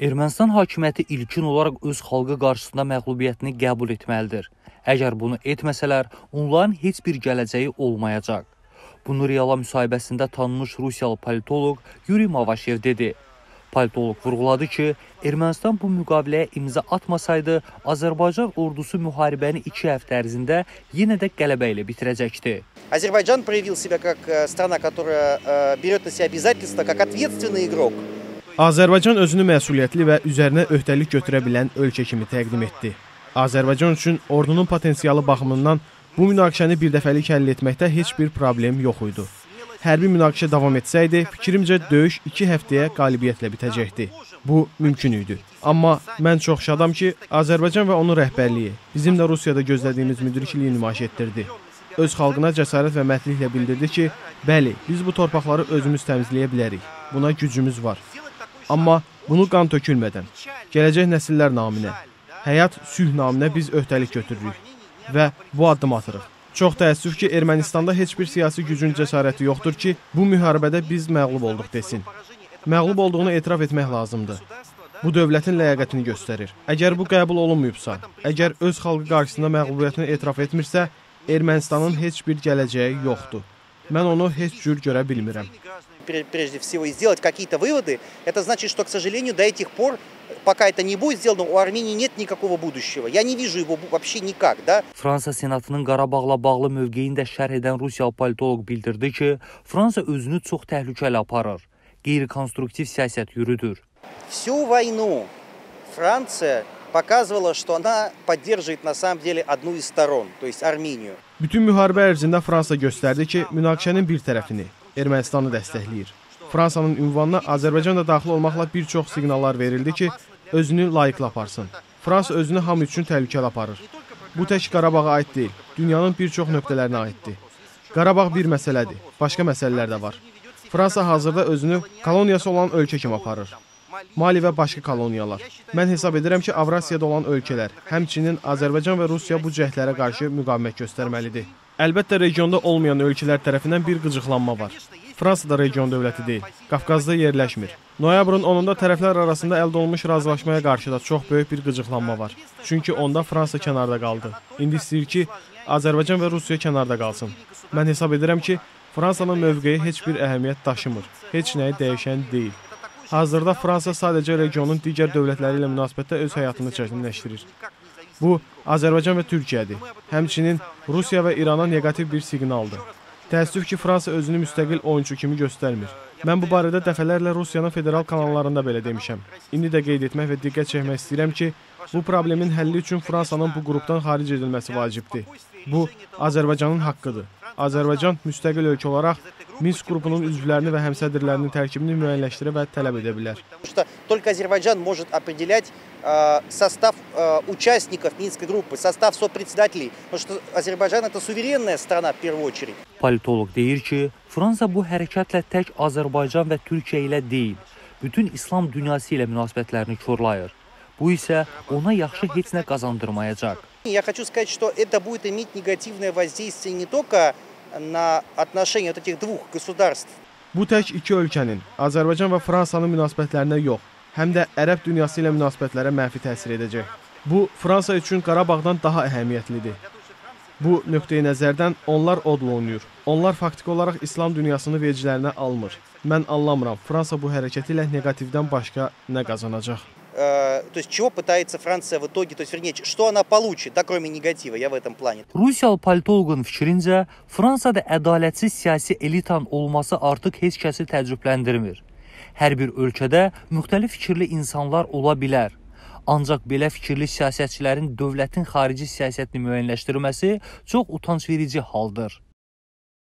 Ermənistan hakimiyyəti ilkin olaraq öz xalqı qarşısında məğlubiyyətini qəbul etməlidir. Əgər bunu etməsələr, onların heç bir gələcəyi olmayacaq. Bunu Reala müsahibəsində tanınmış Rusiyalı politoloq Yuri Mavaşev dedi. Politoloq vurğuladı ki, Ermənistan bu müqaviləyə imza atmasaydı, Azərbaycan ordusu müharibəni 2 həftə ərzində yenə də qələbə ilə bitirəcəkdi. Азербайджан проявил себя как э, страна, которая э, берет на себя обязательства, как ответственный игрок. Azərbaycan özünü məsuliyyətli və üzərinə öhdəlik götürə bilən ölkə kimi təqdim etdi. Azərbaycan üçün ordunun potensialı baxımından bu münaqişəni birdəfəlik həll etməkdə heç bir problem yox idi. Hərbi münaqişə davam etsəydi, fikrimcə döyüş 2 həftəyə qalibiyyətlə bitəcəkdi. Bu mümkün idi. Amma mən çox şadam ki, Azərbaycan və onun rəhbərliyi bizim də Rusiyada gözlədiyimiz müdrikliyi nümayiş etdirdi. Öz xalqına cəsarət və mərdliklə bildirdi ki, bəli, biz bu torpaqları özümüz təmizləyə bilərik. Buna gücümüz var. Amma bunu qan tökülmədən, gələcək nəsillər naminə, həyat sülh naminə biz öhdəlik götürürük və bu addım atırıq. Çox təəssüf ki, Ermənistanda heç bir siyasi gücün cəsarəti yoxdur ki, bu müharibədə biz məğlub olduq desin. Məğlub olduğunu etiraf etmək lazımdır. Bu dövlətin ləyaqətini göstərir. Əgər bu qəbul olunmayıbsa, əgər öz xalqı qarşısında məğlubiyyətini etiraf etmirsə, Ermənistanın heç bir gələcəyi yoxdur. Mən onu heç cür görə bilmirəm. Прежде всего, и сделать какие-то выводы, это значит, что, к сожалению, до этих пор, пока это не будет сделано, у Армении нет никакого будущего. Я не вижу его вообще никак, да? Fransa Senatının Qarabağla bağlı mövqeyini də şərh edən Rusiyalı politoloq bildirdi ki, Fransa özünü çox təhlükəli aparır, qeyri-konstruktiv siyasət yürüdür. Всю войну Франция показывала, что она поддерживает на самом деле одну из сторон, то есть Армению. Bütün müharibə ərzində Fransa göstərdi ki, münaqişənin bir tərəfini, Ermənistanı dəstəkləyir. Fransanın ünvanına Azərbaycan da daxil olmaqla bir çox siqnallar verildi ki, özünü layiqli aparsın. Fransa özünü hamı üçün təhlükəli aparır. Bu tək Qarabağa aid deyil, dünyanın bir çox nöqtələrinə aiddir. Qarabağ bir məsələdir, başqa məsələlər də var. Fransa hazırda özünü koloniyası olan ölkə kimi aparır. Mali və başqa koloniyalar. Mən hesab edirəm ki, Avrasiyada olan ölkələr, həmçinin Azərbaycan və Rusiya bu cəhdlərə qarşı müqavimət göstərməlidir. Əlbəttə regionda olmayan ölkələr tərəfindən bir qıcıqlanma var. Fransa da region dövləti deyil. Qafqazda yerləşmir. Noyabrın 10-da tərəflər arasında əldə olunmuş razılaşmaya qarşı da çox böyük bir qıcıqlanma var. Çünki onda Fransa kənarda qaldı. İndi istəyir ki, Azərbaycan və Rusiya kənarda qalsın. Mən hesab edirəm ki, Fransanın mövqeyi heç bir əhəmiyyət daşımır. Heç nəyi dəyişən deyil. Hazırda Fransa sadəcə regionun digər dövlətləri ilə münasibətdə öz həyatını çətinləşdirir. Bu Azərbaycan və Türkiyədir. Həmçinin Rusiya və İrana neqativ bir siqnaldır. Təəssüf ki, Fransa özünü müstəqil oyunçu kimi göstərmir. Mən bu barədə dəfələrlə Rusiyanın federal kanallarında belə demişəm. İndi də qeyd etmək və diqqət çəkmək istəyirəm ki, bu problemin həlli üçün Fransanın bu qrupdan xaric edilməsi vacibdir. Bu Azərbaycanın haqqıdır. Azərbaycan müstəqil ölkə olaraq Minsk qrupunun üzvlərini və həmsədrlərinin tərkibini müəyyənləşdirə və tələb edə bilər. Что только Азербайджан может определять э, состав э, участников Минской группы, состав сопредседателей, потому что Азербайджан это суверенная страна в первую очередь. Politoloq deyir ki, Fransa bu hərəkətlə tək Azərbaycan və Türkiyə ilə deyil, bütün İslam dünyası ilə münasibətlərini korlayır. Bu isə ona yaxşı heç nə qazandırmayacaq. Я хочу сказать, что это будет иметь негативное воздействие не только на отношения вот этих двух gосударств, Bu tək iki ölkənin, Azərbaycan və Fransanın münasibətlərinə yox, həm də ərəb dünyası ilə münasibətlərə mənfi təsir edəcək. Bu Fransa üçün Qarabağdan daha əhəmiyyətlidir. Bu nöqteyi nəzərdən onlar odlu oynayır. Onlar faktiki olaraq İslam dünyasını veclərinə almır. Mən anlamıram, Fransa bu hərəkəti ilə neqativdən başqa nə qazanacaq? Э, то есть чего пытается Франция в итоге, то есть вернее, что она получит, да, кроме негатива, я в этом плане. Rusiyalı politoloqun fikrincə, Fransada ədalətsiz siyasi elitanın olması artıq heç kəsi təəccübləndirmir. Hər bir ölkədə müxtəlif fikirli insanlar ola bilər. Ancaq belə fikirli siyasətçilərin dövlətin xarici siyasətini müəyyənləşdirməsi çox utancverici haldır.